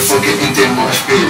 fucking tem mais speed.